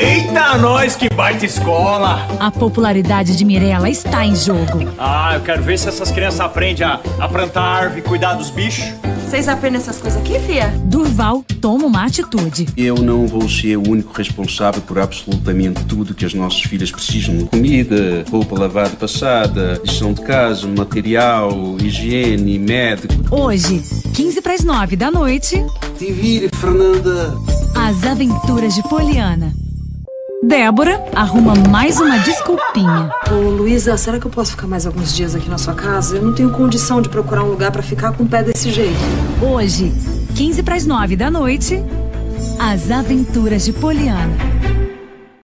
Eita, nós que baita escola! A popularidade de Mirella está em jogo. Ah, eu quero ver se essas crianças aprendem a, a plantar árvore e cuidar dos bichos. Vocês aprendem essas coisas aqui, fia? Durval toma uma atitude. Eu não vou ser o único responsável por absolutamente tudo que as nossas filhas precisam. Comida, roupa lavada e passada, lição de casa, material, higiene, médico. Hoje, 15 para as 9 da noite, Te vire, Fernanda. As Aventuras de Poliana. Débora arruma mais uma desculpinha. Ô, Luísa, será que eu posso ficar mais alguns dias aqui na sua casa? Eu não tenho condição de procurar um lugar pra ficar com o pé desse jeito. Hoje, 15 para as 9 da noite, As Aventuras de Poliana.